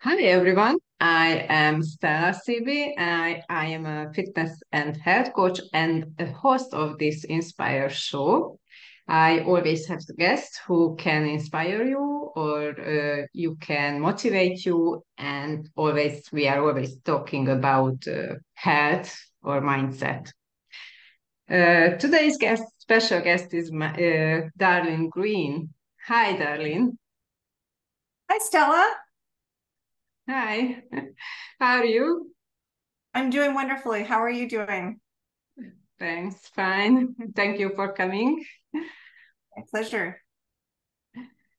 Hi everyone, I am Stella Sibi. I, I am a fitness and health coach and a host of this Inspire show. I always have guests who can inspire you or uh, you can motivate you, and always we are always talking about uh, health or mindset. Uh, today's guest, special guest is uh, Darlene Greene. Hi, Darlene. Hi, Stella. Hi, how are you? I'm doing wonderfully. How are you doing? Thanks, fine. Thank you for coming. My pleasure.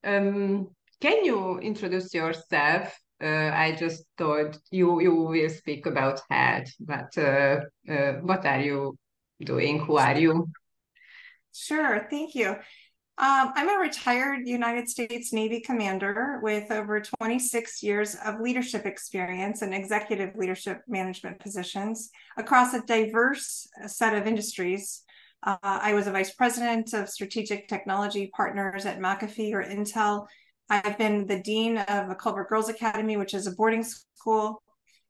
Um, can you introduce yourself? Uh, I just thought you you will speak about health, but uh, uh, what are you doing? Who are you? Sure, thank you. Um, I'm a retired United States Navy commander with over 26 years of leadership experience and executive leadership management positions across a diverse set of industries. Uh, I was a vice president of strategic technology partners at McAfee or Intel. I've been the dean of the Culver Girls Academy, which is a boarding school.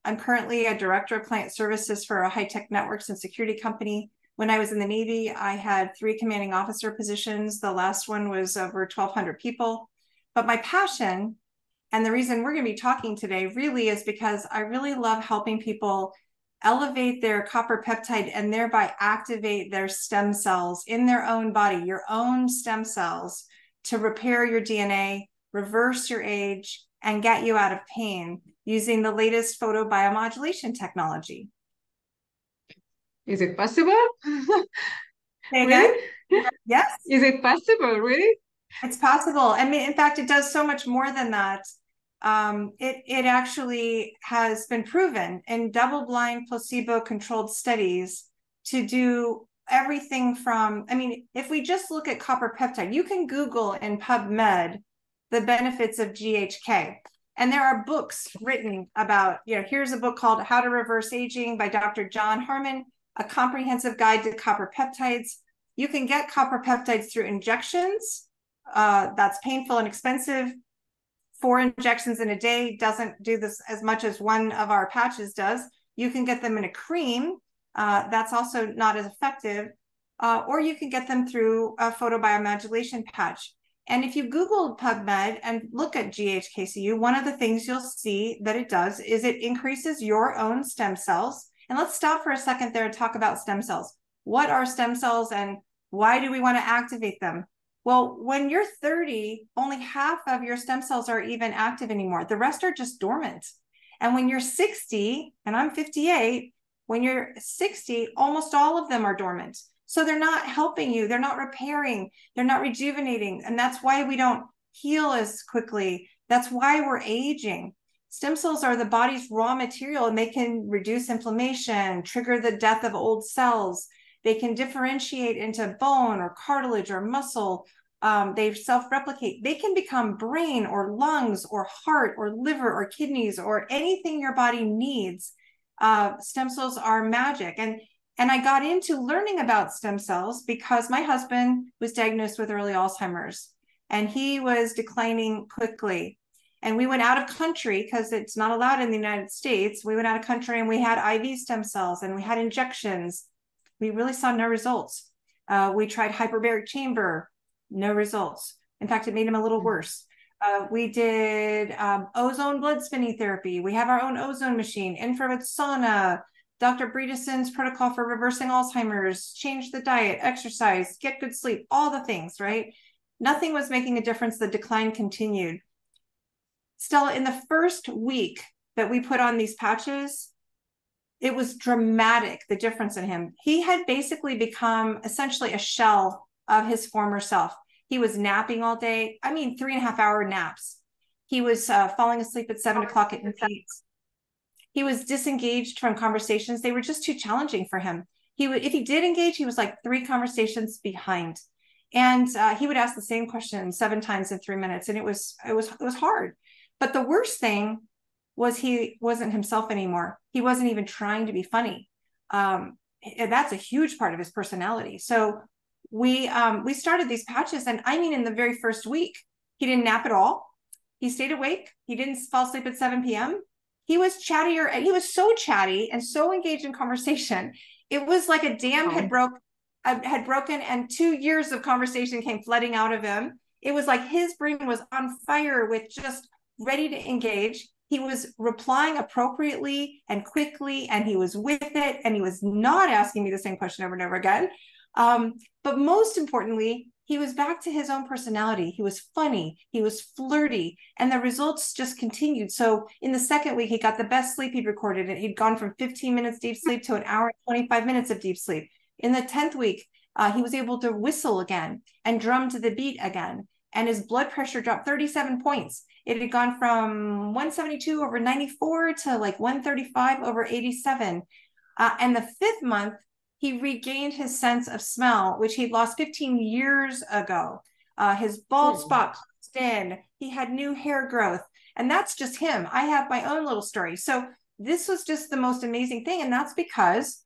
I'm currently a director of client services for a high tech networks and security company when I was in the Navy, I had three commanding officer positions. The last one was over 1,200 people. But my passion and the reason we're going to be talking today really is because I really love helping people elevate their copper peptide and thereby activate their stem cells in their own body, your own stem cells to repair your DNA, reverse your age, and get you out of pain using the latest photobiomodulation technology. Is it possible? Really? Yes. Is it possible, really? It's possible. I mean, in fact, it does so much more than that. Um, it it actually has been proven in double-blind, placebo-controlled studies to do everything from. I mean, if we just look at copper peptide, you can Google in PubMed the benefits of GHK, and there are books written about. You know, here's a book called How to Reverse Aging by Dr. John Harmon a comprehensive guide to copper peptides. You can get copper peptides through injections. Uh, that's painful and expensive. Four injections in a day doesn't do this as much as one of our patches does. You can get them in a cream. Uh, that's also not as effective. Uh, or you can get them through a photobiomodulation patch. And if you Google PubMed and look at GHKCU, one of the things you'll see that it does is it increases your own stem cells and let's stop for a second there and talk about stem cells. What are stem cells and why do we want to activate them? Well, when you're 30, only half of your stem cells are even active anymore. The rest are just dormant. And when you're 60, and I'm 58, when you're 60, almost all of them are dormant. So they're not helping you, they're not repairing, they're not rejuvenating. And that's why we don't heal as quickly. That's why we're aging. Stem cells are the body's raw material and they can reduce inflammation, trigger the death of old cells. They can differentiate into bone or cartilage or muscle. Um, they self replicate. They can become brain or lungs or heart or liver or kidneys or anything your body needs. Uh, stem cells are magic. And and I got into learning about stem cells because my husband was diagnosed with early Alzheimer's and he was declining quickly and we went out of country because it's not allowed in the United States. We went out of country and we had IV stem cells and we had injections. We really saw no results. Uh, we tried hyperbaric chamber, no results. In fact, it made him a little worse. Uh, we did um, ozone blood spinning therapy. We have our own ozone machine, infrared sauna, Dr. Bredesen's protocol for reversing Alzheimer's, change the diet, exercise, get good sleep, all the things, right? Nothing was making a difference. The decline continued. Stella, in the first week that we put on these patches, it was dramatic the difference in him. He had basically become essentially a shell of his former self. He was napping all day. I mean, three and a half hour naps. He was uh, falling asleep at seven o'clock at night. He was disengaged from conversations. They were just too challenging for him. He would, if he did engage, he was like three conversations behind, and uh, he would ask the same question seven times in three minutes, and it was it was it was hard. But the worst thing was he wasn't himself anymore. He wasn't even trying to be funny. Um, that's a huge part of his personality. So we um, we started these patches, and I mean, in the very first week, he didn't nap at all. He stayed awake. He didn't fall asleep at 7 p.m. He was chattier and he was so chatty and so engaged in conversation. It was like a dam oh. had broke uh, had broken and two years of conversation came flooding out of him. It was like his brain was on fire with just ready to engage. He was replying appropriately and quickly, and he was with it, and he was not asking me the same question over and over again. Um, but most importantly, he was back to his own personality. He was funny, he was flirty, and the results just continued. So in the second week, he got the best sleep he'd recorded, and he'd gone from 15 minutes deep sleep to an hour and 25 minutes of deep sleep. In the 10th week, uh, he was able to whistle again and drum to the beat again. And his blood pressure dropped 37 points. It had gone from 172 over 94 to like 135 over 87. Uh, and the fifth month, he regained his sense of smell, which he'd lost 15 years ago. Uh, his bald spot closed in. He had new hair growth. And that's just him. I have my own little story. So this was just the most amazing thing. And that's because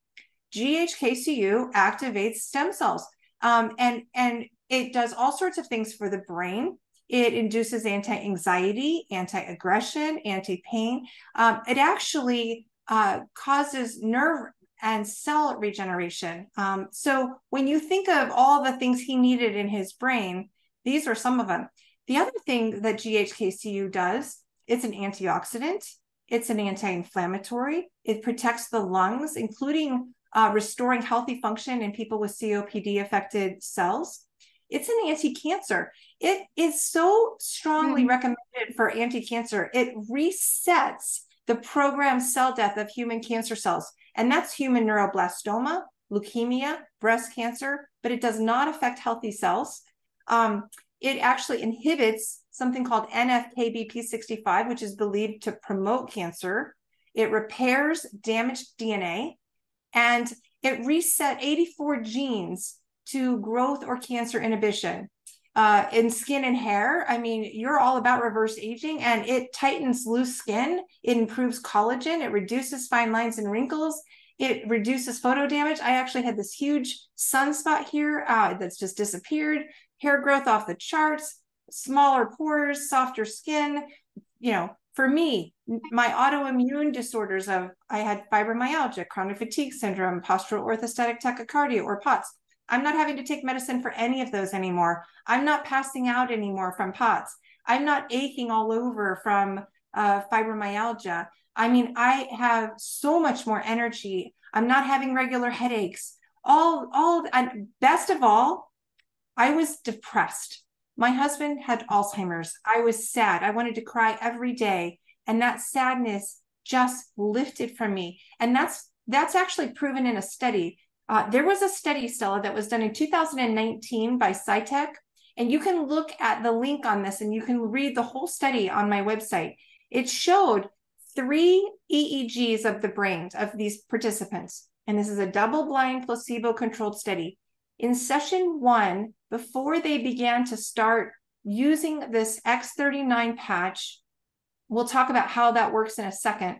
GHKCU activates stem cells. Um, and, and it does all sorts of things for the brain. It induces anti anxiety, anti aggression, anti pain. Um, it actually uh, causes nerve and cell regeneration. Um, so when you think of all the things he needed in his brain, these are some of them. The other thing that GHKCU does, it's an antioxidant, it's an anti-inflammatory, it protects the lungs, including uh, restoring healthy function in people with COPD affected cells. It's an anti-cancer. It is so strongly mm-hmm. recommended for anti-cancer. It resets the programmed cell death of human cancer cells and that's human neuroblastoma, leukemia, breast cancer, but it does not affect healthy cells. Um, it actually inhibits something called NF-κB-P65, which is believed to promote cancer. It repairs damaged DNA and it reset 84 genes to growth or cancer inhibition uh, in skin and hair. I mean, you're all about reverse aging and it tightens loose skin. It improves collagen. It reduces fine lines and wrinkles. It reduces photo damage. I actually had this huge sunspot here uh, that's just disappeared. Hair growth off the charts, smaller pores, softer skin. You know, for me, my autoimmune disorders of I had fibromyalgia, chronic fatigue syndrome, postural orthostatic tachycardia, or POTS I'm not having to take medicine for any of those anymore. I'm not passing out anymore from POTS. I'm not aching all over from uh, fibromyalgia. I mean, I have so much more energy. I'm not having regular headaches. All, all, and best of all, I was depressed. My husband had Alzheimer's. I was sad. I wanted to cry every day. And that sadness just lifted from me. And that's that's actually proven in a study uh, there was a study, Stella, that was done in 2019 by SciTech, and you can look at the link on this and you can read the whole study on my website. It showed three EEGs of the brains of these participants, and this is a double blind placebo controlled study. In session one, before they began to start using this X39 patch, we'll talk about how that works in a second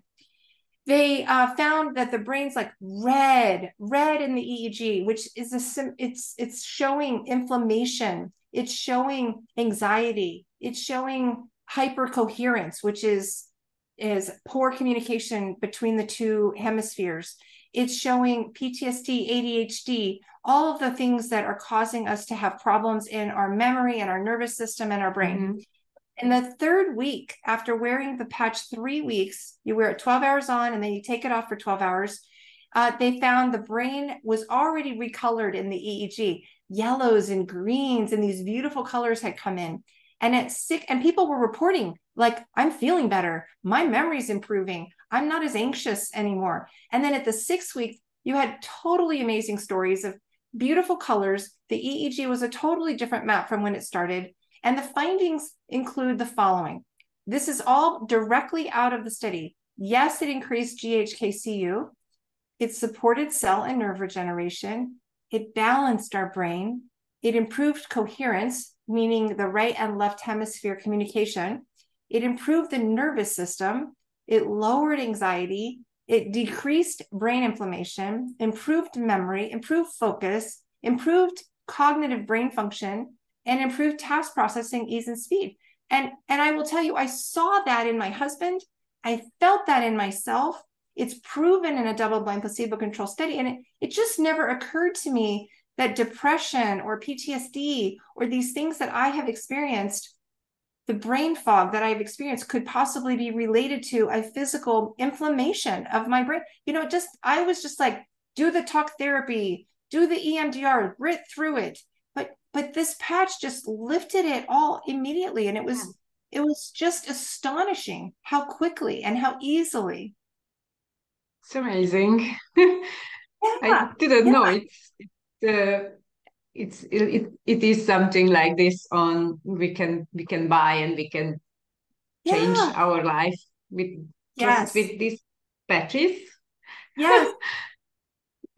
they uh, found that the brain's like red, red in the EEG, which is a it's it's showing inflammation, it's showing anxiety, it's showing hypercoherence, which is is poor communication between the two hemispheres. It's showing PTSD, ADHD, all of the things that are causing us to have problems in our memory and our nervous system and our brain. Mm-hmm. In the third week, after wearing the patch three weeks, you wear it 12 hours on and then you take it off for 12 hours. Uh, they found the brain was already recolored in the EEG. Yellows and greens and these beautiful colors had come in. And at sick, and people were reporting, like, I'm feeling better. My memory's improving. I'm not as anxious anymore. And then at the sixth week, you had totally amazing stories of beautiful colors. The EEG was a totally different map from when it started. And the findings include the following. This is all directly out of the study. Yes, it increased GHKCU. It supported cell and nerve regeneration. It balanced our brain. It improved coherence, meaning the right and left hemisphere communication. It improved the nervous system. It lowered anxiety. It decreased brain inflammation, improved memory, improved focus, improved cognitive brain function, and improve task processing ease and speed. And and I will tell you, I saw that in my husband. I felt that in myself. It's proven in a double-blind placebo-controlled study, and it, it just never occurred to me that depression or PTSD or these things that I have experienced, the brain fog that I've experienced, could possibly be related to a physical inflammation of my brain. You know, just I was just like, do the talk therapy, do the EMDR, grit through it. But this patch just lifted it all immediately. And it was yeah. it was just astonishing how quickly and how easily. It's amazing. Yeah. I didn't yeah. know it's uh, it's it, it is something like this on we can we can buy and we can change yeah. our life with yes. with these patches yes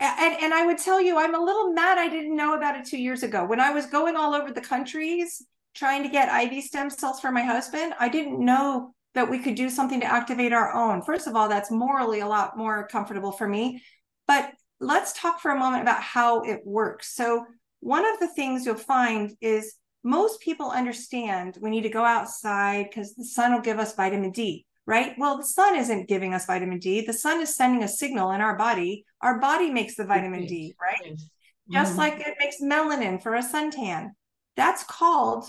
and and i would tell you i'm a little mad i didn't know about it two years ago. When i was going all over the countries trying to get iv stem cells for my husband i didn't know that we could do something to activate our own. First of all that's morally a lot more comfortable for me. But let's talk for a moment about how it works. So, one of the things you'll find is most people understand we need to go outside because the sun will give us vitamin D, right? Well, the sun isn't giving us vitamin D. The sun is sending a signal in our body. Our body makes the vitamin D, right? Mm-hmm. Just like it makes melanin for a suntan. That's called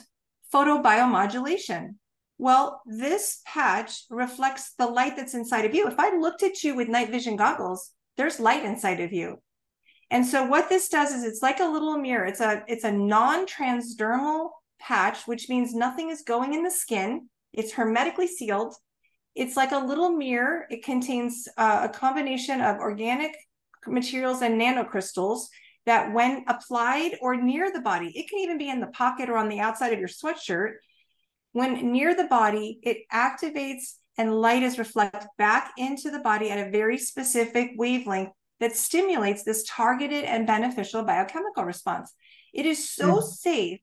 photobiomodulation. Well, this patch reflects the light that's inside of you. If I looked at you with night vision goggles, there's light inside of you. And so what this does is it's like a little mirror. It's a it's a non-transdermal patch, which means nothing is going in the skin. It's hermetically sealed. It's like a little mirror. It contains uh, a combination of organic materials and nanocrystals that when applied or near the body, it can even be in the pocket or on the outside of your sweatshirt. When near the body, it activates and light is reflected back into the body at a very specific wavelength that stimulates this targeted and beneficial biochemical response. It is so mm. safe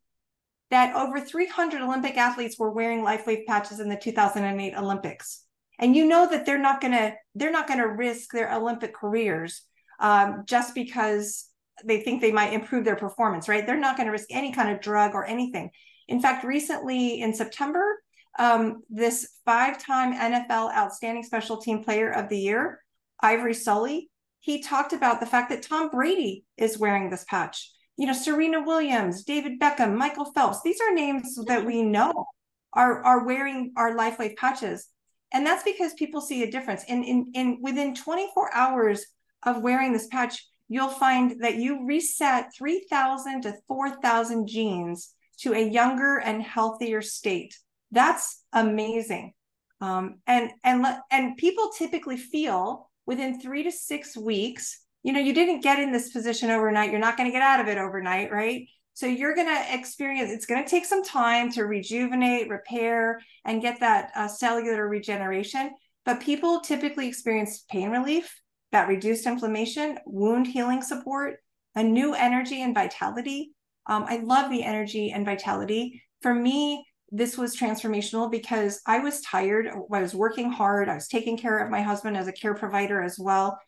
that over 300 Olympic athletes were wearing LifeWave patches in the 2008 Olympics. And you know that they're not going to they're not going to risk their Olympic careers um, just because they think they might improve their performance, right? They're not going to risk any kind of drug or anything. In fact, recently in September, um, this five-time NFL Outstanding Special Team Player of the Year, Ivory Sully, he talked about the fact that Tom Brady is wearing this patch. You know, Serena Williams, David Beckham, Michael Phelps. These are names that we know are are wearing our LifeWave patches, and that's because people see a difference. In in in within 24 hours of wearing this patch, you'll find that you reset 3,000 to 4,000 genes to a younger and healthier state. That's amazing. Um, and and and people typically feel within three to six weeks. You know, you didn't get in this position overnight. You're not going to get out of it overnight, right? So you're going to experience. It's going to take some time to rejuvenate, repair, and get that uh, cellular regeneration. But people typically experience pain relief, that reduced inflammation, wound healing support, a new energy and vitality. Um, I love the energy and vitality. For me, this was transformational because I was tired. I was working hard. I was taking care of my husband as a care provider as well.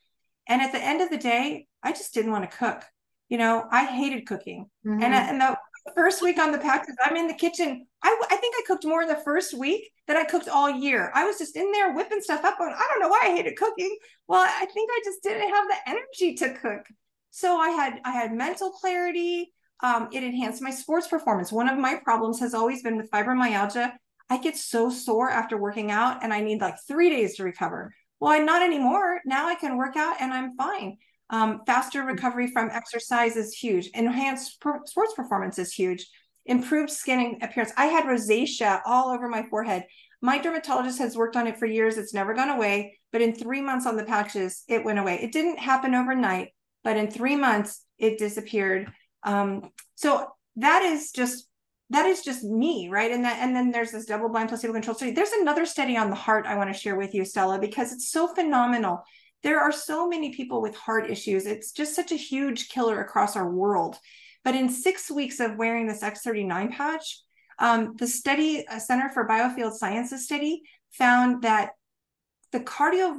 And at the end of the day, I just didn't want to cook. You know, I hated cooking. Mm-hmm. And, and the first week on the patches, I'm in the kitchen. I, I think I cooked more in the first week than I cooked all year. I was just in there whipping stuff up. Going, I don't know why I hated cooking. Well, I think I just didn't have the energy to cook. So I had I had mental clarity um, it enhanced my sports performance. One of my problems has always been with fibromyalgia. I get so sore after working out and I need like three days to recover. Well, I'm not anymore. Now I can work out and I'm fine. Um, faster recovery from exercise is huge. Enhanced per- sports performance is huge. Improved skin appearance. I had rosacea all over my forehead. My dermatologist has worked on it for years. It's never gone away. But in three months on the patches, it went away. It didn't happen overnight, but in three months, it disappeared. Um, so that is just that is just me, right? And that and then there's this double blind placebo controlled study. There's another study on the heart I want to share with you, Stella, because it's so phenomenal. There are so many people with heart issues. It's just such a huge killer across our world. But in six weeks of wearing this X39 patch, um, the study, a Center for Biofield Sciences study, found that the cardio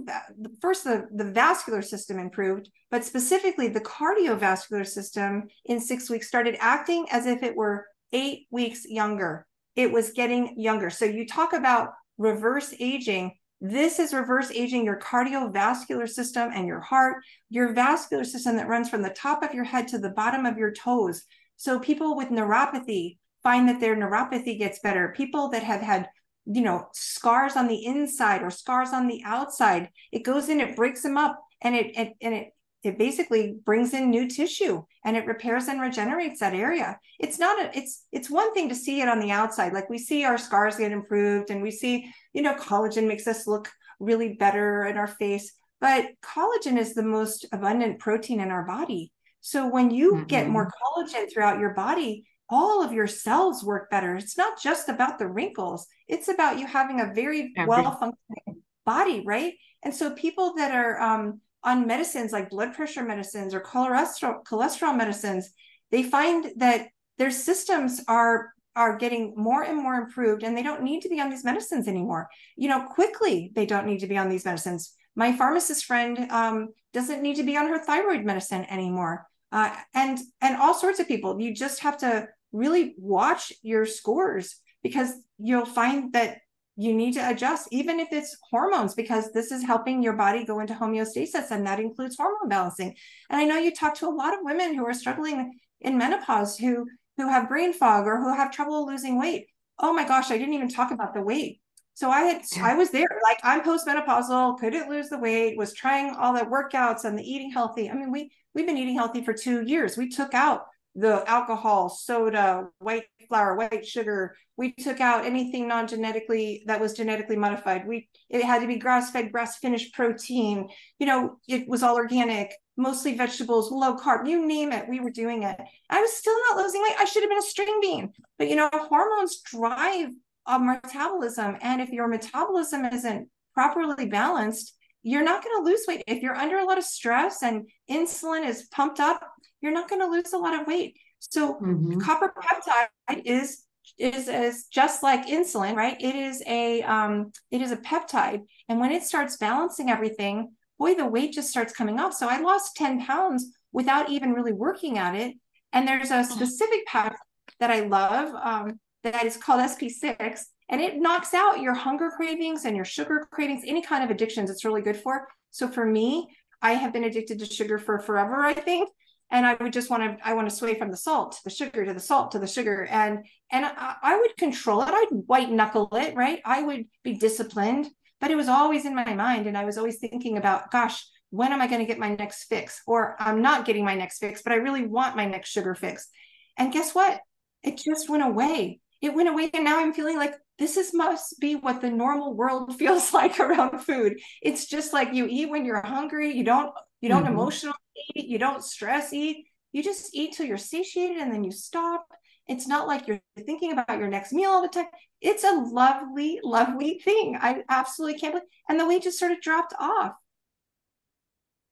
first the, the vascular system improved but specifically the cardiovascular system in six weeks started acting as if it were eight weeks younger it was getting younger. So you talk about reverse aging. This is reverse aging your cardiovascular system and your heart, your vascular system that runs from the top of your head to the bottom of your toes. So people with neuropathy find that their neuropathy gets better. People that have had you know scars on the inside or scars on the outside it goes in it breaks them up and it, it and it it basically brings in new tissue and it repairs and regenerates that area. It's not a it's it's one thing to see it on the outside. Like we see our scars get improved and we see you know collagen makes us look really better in our face but collagen is the most abundant protein in our body. So when you mm-hmm. get more collagen throughout your body all of your cells work better. It's not just about the wrinkles. It's about you having a very well functioning body right? And so people that are um, on medicines like blood pressure medicines or cholesterol cholesterol medicines, they find that their systems are are getting more and more improved and they don't need to be on these medicines anymore. You know, quickly they don't need to be on these medicines. My pharmacist friend um, doesn't need to be on her thyroid medicine anymore. Uh, and and all sorts of people. You just have to really watch your scores because you'll find that you need to adjust, even if it's hormones, because this is helping your body go into homeostasis, and that includes hormone balancing. And I know you talk to a lot of women who are struggling in menopause who who have brain fog or who have trouble losing weight. Oh my gosh, I didn't even talk about the weight. So I had I was there, like I'm postmenopausal, couldn't lose the weight, was trying all the workouts and the eating healthy. I mean, we we've been eating healthy for two years. We took out the alcohol, soda, white flour, white sugar. We took out anything non-genetically that was genetically modified. We it had to be grass-fed, grass-finished protein. You know, it was all organic, mostly vegetables, low carb. You name it, we were doing it. I was still not losing weight. I should have been a string bean. But you know, hormones drive a metabolism, and if your metabolism isn't properly balanced, you're not going to lose weight. If you're under a lot of stress and insulin is pumped up, you're not going to lose a lot of weight. So mm-hmm. copper peptide is is is just like insulin, right? It is a um, it is a peptide, and when it starts balancing everything, boy, the weight just starts coming off. So I lost ten pounds without even really working at it. And there's a specific patch that I love um, that is called SP6, and it knocks out your hunger cravings and your sugar cravings, any kind of addictions. It's really good for. So for me, I have been addicted to sugar for forever. I think. And I would just want to I want to sway from the salt to the sugar to the salt to the sugar. And and I, I, would control it. I'd white knuckle it right? I would be disciplined but it was always in my mind. And I was always thinking about gosh when am I going to get my next fix? Or I'm not getting my next fix but I really want my next sugar fix. And guess what? It just went away. It went away and now I'm feeling like this is must be what the normal world feels like around food it's just like you eat when you're hungry you don't you don't mm-hmm. emotionally eat, you don't stress eat. You just eat till you're satiated and then you stop. It's not like you're thinking about your next meal all the time. It's a lovely, lovely thing. I absolutely can't believe. And the weight just sort of dropped off.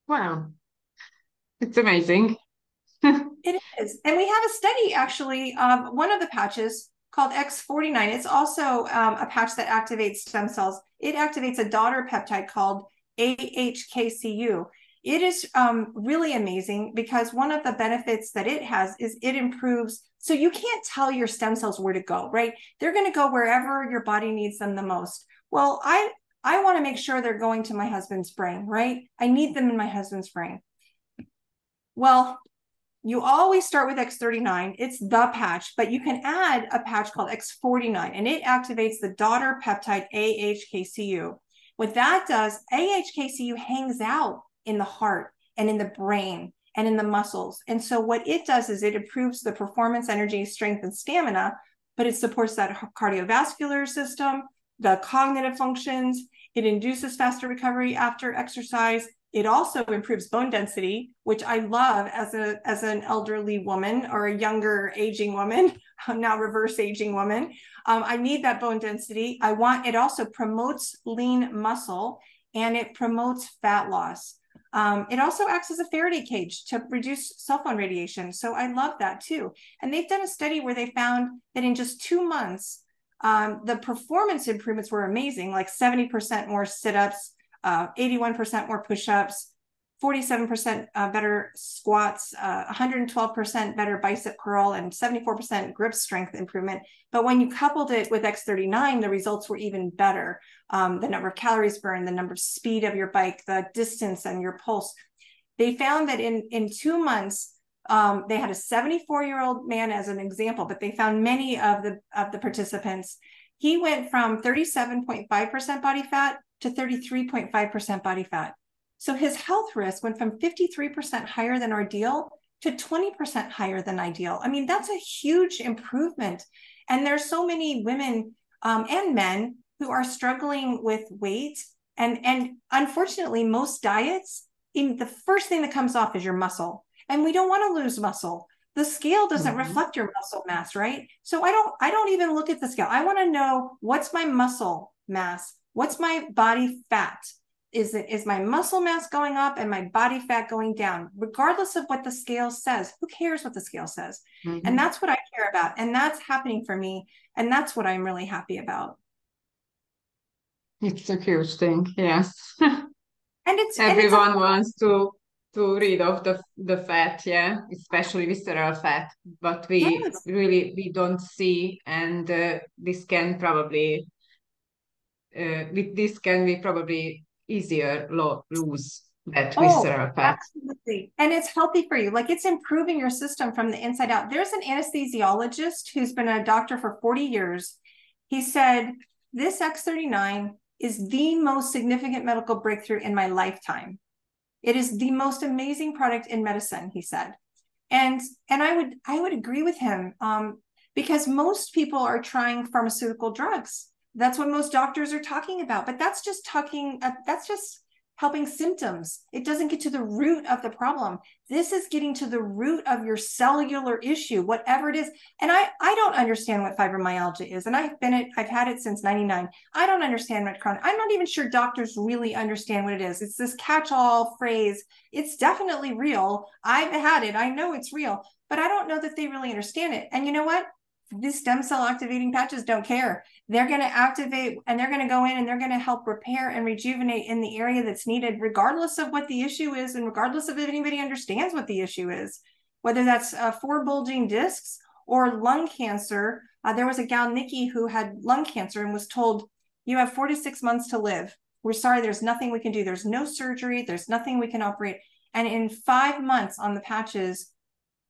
Wow. It's amazing. it is. And we have a study actually of one of the patches called X49. It's also um, a patch that activates stem cells. It activates a daughter peptide called AHKCU it is um, really amazing because one of the benefits that it has is it improves. So you can't tell your stem cells where to go, right? They're going to go wherever your body needs them the most. Well, I I want to make sure they're going to my husband's brain, right? I need them in my husband's brain. Well, you always start with X39. It's the patch, but you can add a patch called X49 and it activates the daughter peptide AHKCU. What that does, AHKCU hangs out in the heart and in the brain and in the muscles. And so what it does is it improves the performance, energy, strength, and stamina, but it supports that cardiovascular system, the cognitive functions. It induces faster recovery after exercise. It also improves bone density, which I love as a as an elderly woman or a younger aging woman. I'm now reverse aging woman. Um, I need that bone density. I want it also promotes lean muscle and it promotes fat loss. Um, it also acts as a Faraday cage to reduce cell phone radiation. So I love that too. And they've done a study where they found that in just two months, um, the performance improvements were amazing, like 70% more sit ups, uh, 81% more push ups, 47% uh, better squats, uh, 112% better bicep curl, and 74% grip strength improvement. But when you coupled it with X39, the results were even better. Um, the number of calories burned, the number of speed of your bike, the distance, and your pulse. They found that in, in two months, um, they had a 74 year old man as an example, but they found many of the of the participants. He went from 37.5% body fat to 33.5% body fat. So his health risk went from 53% higher than ideal to 20% higher than ideal. I mean, that's a huge improvement. And there's so many women um, and men who are struggling with weight. And, and unfortunately, most diets, in the first thing that comes off is your muscle. And we don't want to lose muscle. The scale doesn't mm-hmm. reflect your muscle mass, right? So I don't I don't even look at the scale. I want to know what's my muscle mass? What's my body fat? is it is my muscle mass going up and my body fat going down regardless of what the scale says who cares what the scale says mm-hmm. and that's what i care about and that's happening for me and that's what i'm really happy about it's a huge thing yes and it's everyone and it's a- wants to to rid of the the fat yeah especially visceral fat but we yes. really we don't see and uh, this can probably uh, with this can we probably easier lo- lose that visceral oh, fat. Absolutely. And it's healthy for you. Like it's improving your system from the inside out. There's an anesthesiologist who's been a doctor for 40 years. He said, This X39 is the most significant medical breakthrough in my lifetime. It is the most amazing product in medicine, he said. And and I would I would agree with him um, because most people are trying pharmaceutical drugs that's what most doctors are talking about but that's just talking uh, that's just helping symptoms. It doesn't get to the root of the problem. This is getting to the root of your cellular issue whatever it is. And i i don't understand what fibromyalgia is and i've been it i've had it since 99 i don't understand what chronic i'm not even sure doctors really understand what it is. It's this catch-all phrase. It's definitely real. I've had it. I know it's real but i don't know that they really understand it. And you know what? These stem cell activating patches don't care. They're going to activate and they're going to go in and they're going to help repair and rejuvenate in the area that's needed, regardless of what the issue is and regardless of if anybody understands what the issue is, whether that's uh, four bulging discs or lung cancer. Uh, there was a gal, Nikki, who had lung cancer and was told, You have four to six months to live. We're sorry, there's nothing we can do. There's no surgery, there's nothing we can operate. And in five months on the patches,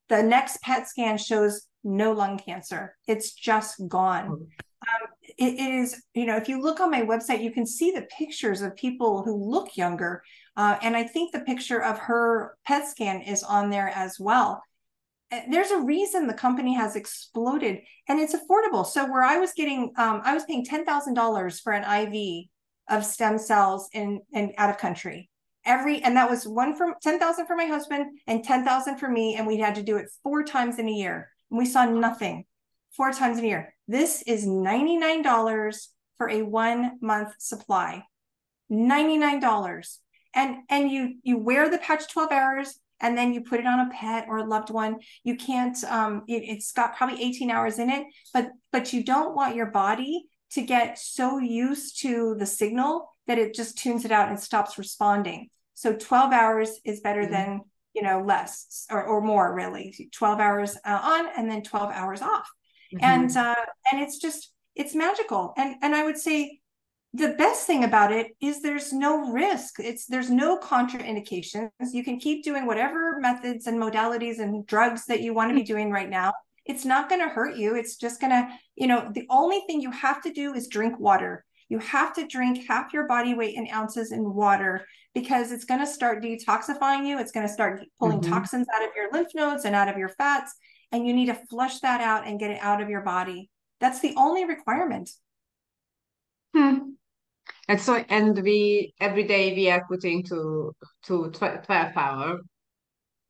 the next PET scan shows no lung cancer. It's just gone. Oh. Um, it, is, you know, if you look on my website, you can see the pictures of people who look younger. Uh, and I think the picture of her PET scan is on there as well. Uh, there's a reason the company has exploded and it's affordable. So, where I was getting, um, I was paying $10,000 for an IV of stem cells in, in out of country every and that was one for 10,000 for my husband and 10,000 for me and we had to do it four times in a year and we saw nothing four times in a year. This is $99 for a one month supply. $99. And and you you wear the patch 12 hours and then you put it on a pet or a loved one. You can't um it, it's got probably 18 hours in it, but but you don't want your body to get so used to the signal that it just tunes it out and stops responding. So 12 hours is better mm-hmm. than you know less or, or more really 12 hours uh, on and then 12 hours off mm-hmm. and uh, and it's just it's magical and and i would say the best thing about it is there's no risk it's there's no contraindications you can keep doing whatever methods and modalities and drugs that you want to be doing right now it's not going to hurt you it's just going to you know the only thing you have to do is drink water you have to drink half your body weight in ounces in water because it's going to start detoxifying you. It's going to start pulling mm-hmm. toxins out of your lymph nodes and out of your fats. And you need to flush that out and get it out of your body. That's the only requirement. Hmm. And so, and we every day we are putting to to 12 hour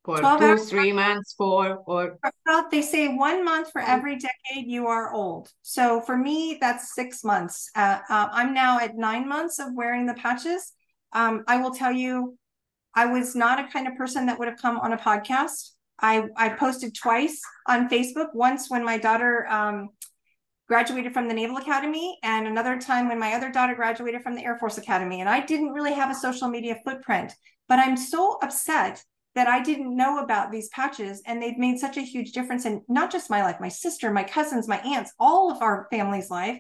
for two, hours. three months, four, or well, they say one month for every decade you are old. So for me, that's six months. Uh, uh, I'm now at nine months of wearing the patches, um, I will tell you, I was not a kind of person that would have come on a podcast. I, I posted twice on Facebook, once when my daughter um, graduated from the Naval Academy, and another time when my other daughter graduated from the Air Force Academy. And I didn't really have a social media footprint, but I'm so upset that I didn't know about these patches and they've made such a huge difference in not just my life, my sister, my cousins, my aunts, all of our family's life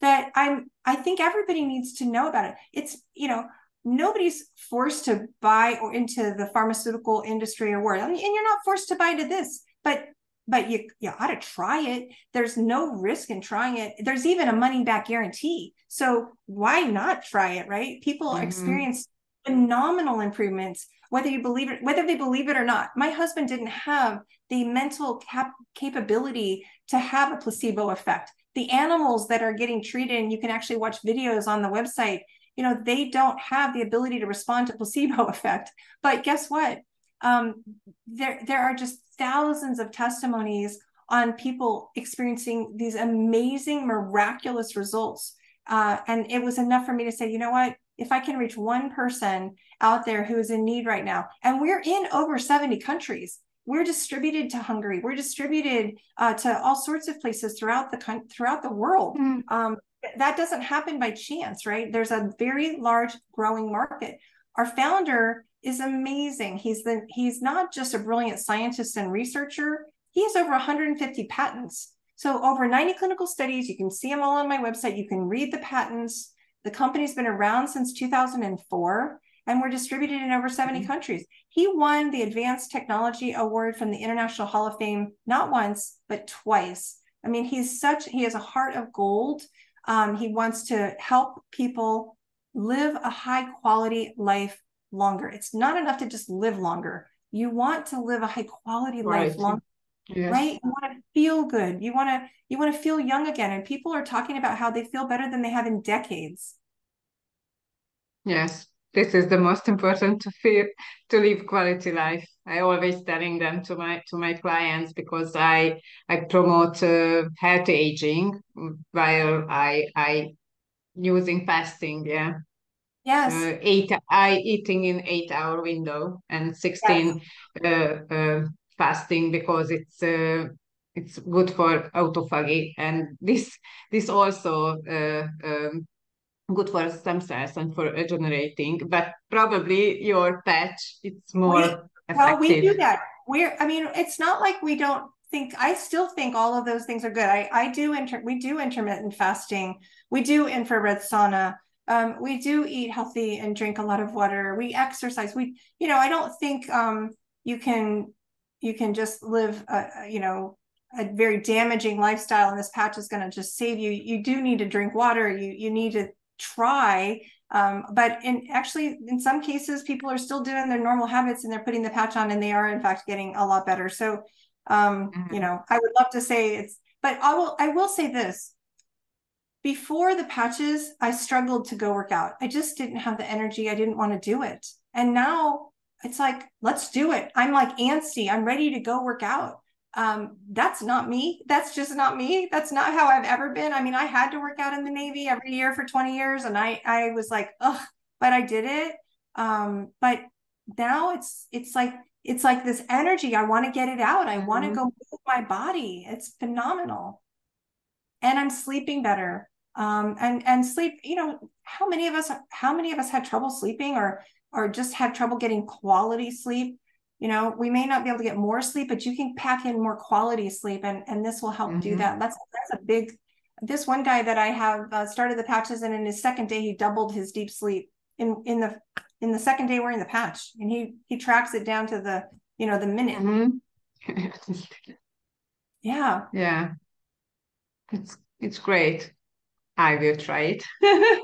that I'm I think everybody needs to know about it. It's, you know, nobody's forced to buy or into the pharmaceutical industry or where, I mean, and you're not forced to buy to this, but but you you ought to try it. There's no risk in trying it. There's even a money back guarantee. So why not try it, right? People mm-hmm. experience phenomenal improvements whether you believe it whether they believe it or not my husband didn't have the mental cap- capability to have a placebo effect the animals that are getting treated and you can actually watch videos on the website you know they don't have the ability to respond to placebo effect but guess what um, there there are just thousands of testimonies on people experiencing these amazing miraculous results uh, and it was enough for me to say you know what if i can reach one person out there who is in need right now and we're in over 70 countries we're distributed to Hungary. We're distributed uh, to all sorts of places throughout the throughout the world. Mm. Um, that doesn't happen by chance, right? There's a very large growing market. Our founder is amazing. He's the he's not just a brilliant scientist and researcher. He has over 150 patents. So over 90 clinical studies. You can see them all on my website. You can read the patents. The company's been around since 2004 and we're distributed in over 70 mm-hmm. countries. He won the Advanced Technology Award from the International Hall of Fame not once, but twice. I mean, he's such, he has a heart of gold. Um, he wants to help people live a high quality life longer. It's not enough to just live longer. You want to live a high quality right. life longer. Yes. Right. You want to feel good. You want to you want to feel young again. And people are talking about how they feel better than they have in decades. Yes this is the most important to feel to live quality life. I always telling them to my to my clients because i i promote uh, healthy aging while i i using fasting yeah. Yes. Uh, eight i eating in eight hour window and 16 yes. uh, uh, fasting because it's uh, it's good for autophagy. And this this also uh, um, good for stem cells and for regenerating, but probably your patch it's more we, effective. Well, we do that. We're I mean, it's not like we don't think I still think all of those things are good. I I do inter we do intermittent fasting. We do infrared sauna. Um, we do eat healthy and drink a lot of water. We exercise. We you know, I don't think um you can you can just live a, you know a very damaging lifestyle and this patch is going to just save you you do need to drink water you you need to try um, but in actually in some cases people are still doing their normal habits and they're putting the patch on and they are in fact getting a lot better. So um, mm-hmm. you know i would love to say it's but i will i will say this. Before the patches i struggled to go work out. I just didn't have the energy. I didn't want to do it. And now it's like let's do it. I'm like antsy. I'm ready to go work out um, that's not me. That's just not me. That's not how I've ever been. I mean, I had to work out in the Navy every year for 20 years and I, I was like, ugh, but I did it. Um, but now it's, it's like, it's like this energy. I want to get it out. I mm-hmm. want to go move my body. It's phenomenal. And I'm sleeping better. Um, and, and sleep, you know, how many of us, how many of us had trouble sleeping or, or just had trouble getting quality sleep? You know we may not be able to get more sleep but you can pack in more quality sleep and and this will help mm-hmm. do that that's that's a big this one guy that i have uh, started the patches and in his second day he doubled his deep sleep in in the in the second day wearing the patch and he he tracks it down to the you know the minute mm-hmm. yeah yeah it's it's great I will try it.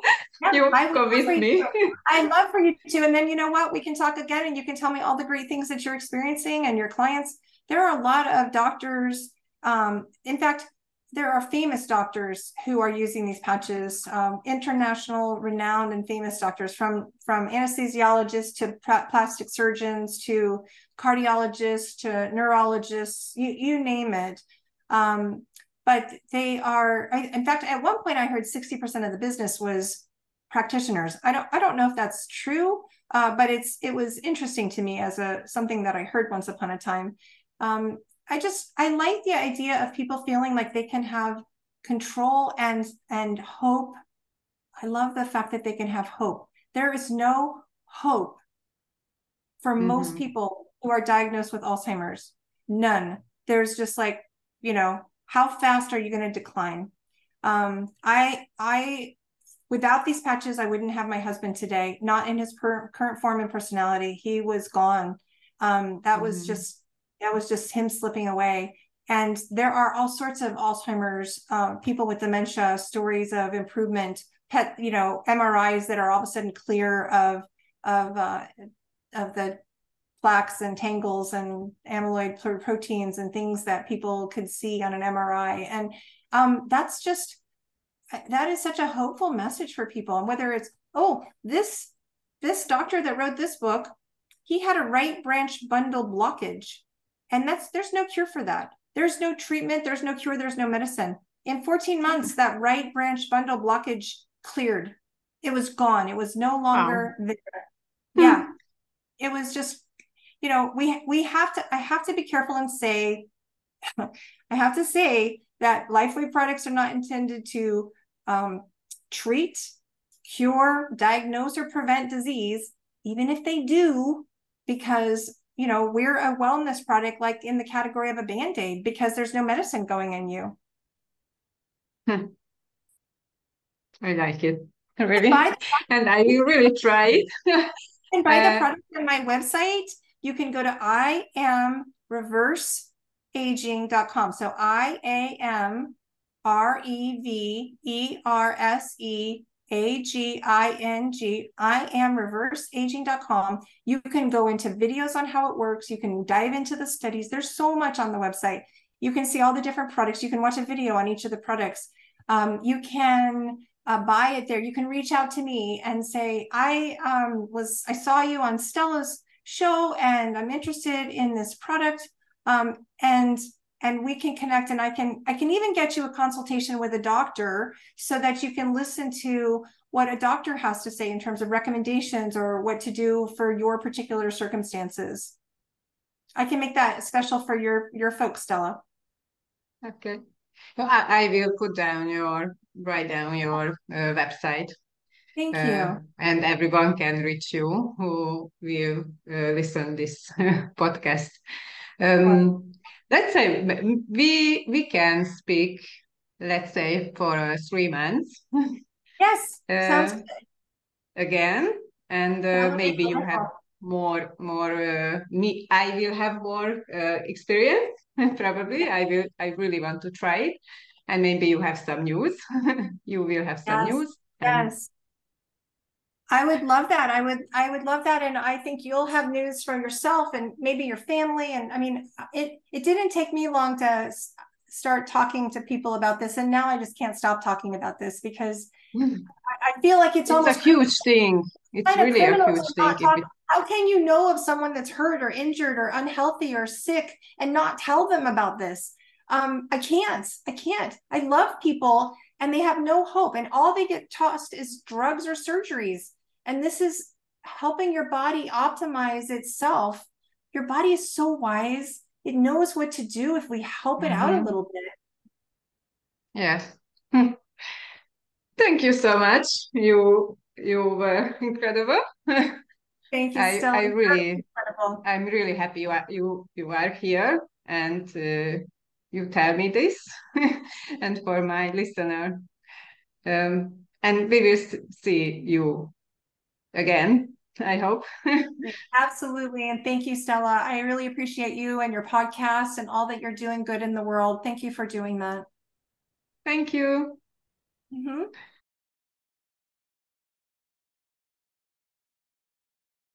you go with me. I'd love for you to. And then you know what? We can talk again and you can tell me all the great things that you're experiencing and your clients. There are a lot of doctors. Um, in fact, there are famous doctors who are using these patches, um, international renowned and famous doctors from, from anesthesiologists to plastic surgeons to cardiologists to neurologists, you, you name it. Um, but they are in fact at one point i heard 60% of the business was practitioners i don't i don't know if that's true uh, but it's it was interesting to me as a something that i heard once upon a time um, i just i like the idea of people feeling like they can have control and and hope i love the fact that they can have hope there is no hope for mm-hmm. most people who are diagnosed with Alzheimer's. None. There's just like, you know, how fast are you going to decline? Um, I, I, without these patches, I wouldn't have my husband today, not in his per- current form and personality. He was gone. Um, that mm-hmm. was just, that was just him slipping away. And there are all sorts of Alzheimer's, uh, people with dementia, stories of improvement, PET, you know, MRIs that are all of a sudden clear of of uh, of the plaques and tangles and amyloid proteins and things that people could see on an MRI. And um, that's just that is such a hopeful message for people. And whether it's oh this this doctor that wrote this book, he had a right branch bundle blockage, and that's there's no cure for that. There's no treatment. There's no cure. There's no medicine. In 14 hmm. months, that right branch bundle blockage cleared. It was gone. It was no longer wow. there. Hmm. Yeah. it was just, you know, we we have to I have to be careful and say I have to say that LifeWave products are not intended to um, treat, cure, diagnose, or prevent disease, even if they do, because you know we're a wellness product like in the category of a band-aid because there's no medicine going in you. Hmm. I like it really, the, and I really try it. and buy uh, the product on my website. You can go to I am reverse aging.com. So I A M R E V E R S E A G I N G. I am reverse aging.com. You can go into videos on how it works. You can dive into the studies. There's so much on the website. You can see all the different products. You can watch a video on each of the products. Um, you can uh, buy it there, you can reach out to me and say, I um, was, I saw you on Stella's show and I'm interested in this product. Um, and and we can connect and I can I can even get you a consultation with a doctor so that you can listen to what a doctor has to say in terms of recommendations or what to do for your particular circumstances. I can make that special for your your folks, Stella. Okay. Well, I, I will put down your write down your uh, website. Thank uh, you. and everyone can reach you who will uh, listen this podcast. Um, let's say we we can speak. Let's say for uh, three months. Yes, sounds good. Again, and uh, maybe you have more more uh, me. I will have more experience. Probably, I will. I really want to try it and maybe you have some news. you will have some yes. news. Yes. I would love that. I would I would love that and I think you'll have news for yourself and maybe your family and I mean it it didn't take me long to start talking to people about this and now I just can't stop talking about this because mm. I, I, feel like it's, it's almost a huge thing. It's really a huge thing. Talk, how can you know of someone that's hurt or injured or unhealthy or sick and not tell them about this? um, I can't. I can't. I love people and they have no hope. And all they get tossed is drugs or surgeries. And this is helping your body optimize itself. Your body is so wise. It knows what to do if we help it mm-hmm. out a mm-hmm. little bit. Yes. Thank you so much. You you were incredible. Thank you. I, I really, incredible. I'm really happy you are you you are here and uh, you tell me this and for my listener. Um, and we will see you again, I hope. Absolutely. And thank you, Stella. I really appreciate you and your podcast and all that you're doing good in the world. Thank you for doing that. Thank you. Mm-hmm.